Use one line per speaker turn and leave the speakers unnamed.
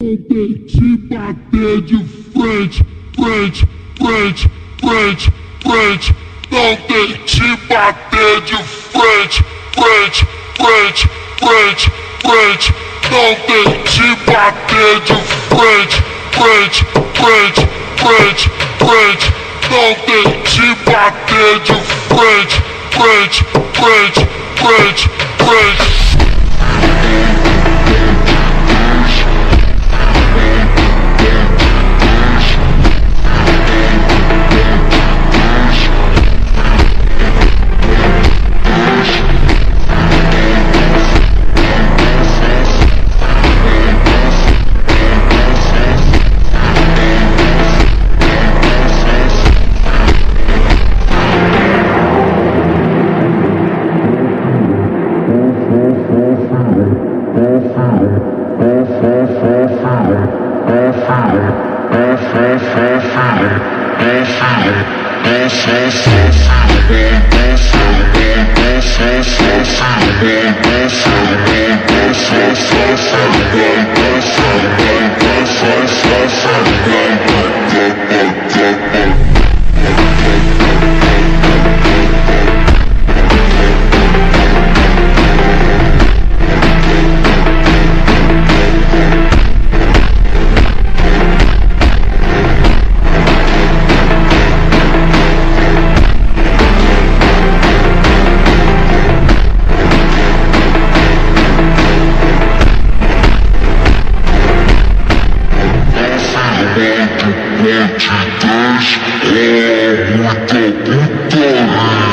te bater de frente, frente, frente, frente, frente. Não tente bater de frente, frente, frente, frente, frente. Não tente bater de frente, frente, frente, frente, frente. Não tente bater de frente, frente, frente, frente, frente.
This is Dez, oh, muita putaria.